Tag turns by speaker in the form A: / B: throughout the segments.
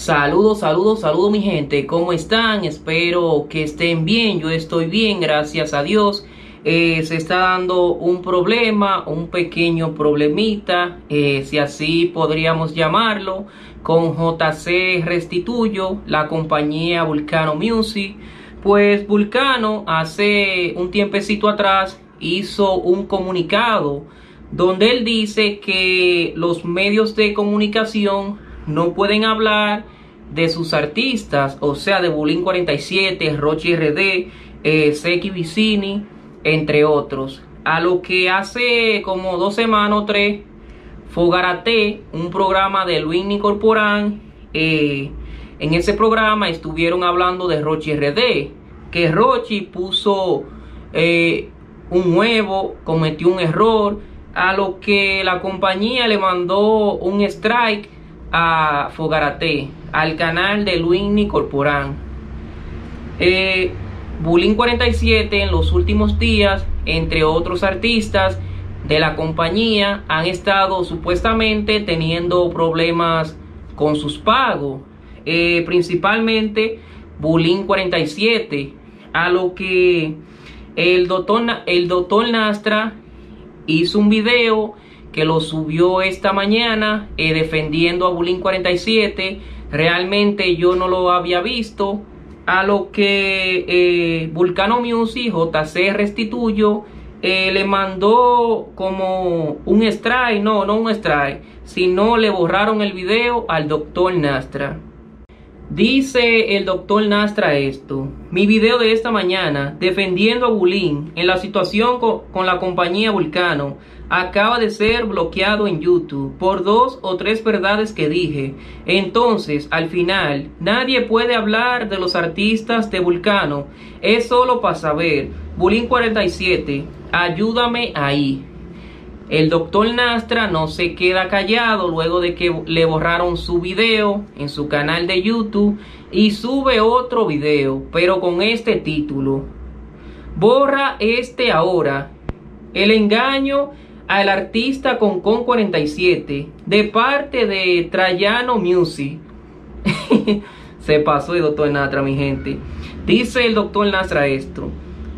A: Saludos, saludos, saludos mi gente, ¿cómo están? Espero que estén bien, yo estoy bien, gracias a Dios. Eh, se está dando un problema, un pequeño problemita, eh, si así podríamos llamarlo, con JC Restituyo, la compañía Vulcano Music. Pues Vulcano hace un tiempecito atrás hizo un comunicado donde él dice que los medios de comunicación no pueden hablar de sus artistas, o sea, de Bulín 47, Rochi RD, eh, Seki Vicini, entre otros. A lo que hace como dos semanas o tres, Fogarate, un programa de Luis Corporán, eh, en ese programa estuvieron hablando de Rochi RD, que Rochi puso eh, un huevo, cometió un error, a lo que la compañía le mandó un strike a Fogarate, al canal de Luini Corporán. Eh, Bulín 47 en los últimos días, entre otros artistas de la compañía, han estado supuestamente teniendo problemas con sus pagos. Eh, principalmente Bulín 47, a lo que el doctor, el doctor Nastra hizo un video que lo subió esta mañana eh, defendiendo a Bulín 47. Realmente yo no lo había visto. A lo que eh, Vulcano Music, JC Restituyo, eh, le mandó como un strike, no, no un strike, sino le borraron el video al doctor Nastra. Dice el doctor Nastra esto, mi video de esta mañana defendiendo a Bulín en la situación con, la compañía Vulcano acaba de ser bloqueado en YouTube por dos o tres verdades que dije. Entonces, al final, nadie puede hablar de los artistas de Vulcano. Es solo para saber. Bulín 47, ayúdame ahí. El doctor Nastra no se queda callado luego de que le borraron su video en su canal de YouTube y sube otro video, pero con este título. Borra este ahora. El engaño al artista con Con 47 de parte de Trayano Music. se pasó el doctor Nastra, mi gente. Dice el doctor Nastra esto.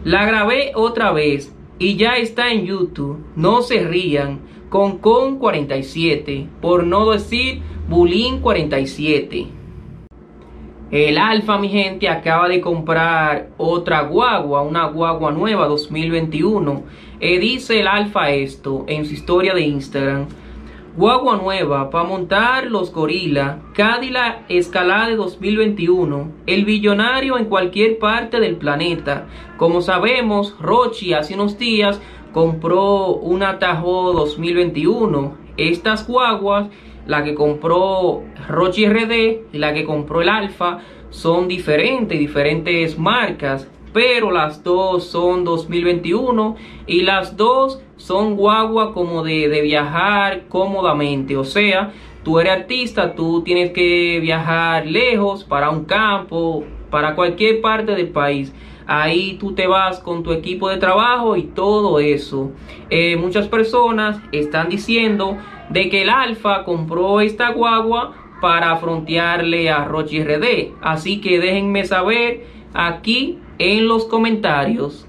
A: La grabé otra vez y ya está en YouTube. No se rían con Con 47, por no decir Bulín 47. El Alfa, mi gente, acaba de comprar otra guagua, una guagua nueva 2021. Eh, dice el Alfa esto en su historia de Instagram. Guagua nueva para montar los gorila, Cadillac Escalade 2021, el billonario en cualquier parte del planeta. Como sabemos, Rochi hace unos días compró un Atajo 2021. Estas guaguas, la que compró Rochi RD y la que compró el Alfa, son diferentes, diferentes marcas pero las dos son 2021 y las dos son guagua como de, de, viajar cómodamente. O sea, tú eres artista, tú tienes que viajar lejos para un campo, para cualquier parte del país. Ahí tú te vas con tu equipo de trabajo y todo eso. Eh, muchas personas están diciendo de que el Alfa compró esta guagua para frontearle a Rochi RD. Así que déjenme saber aquí en los comentarios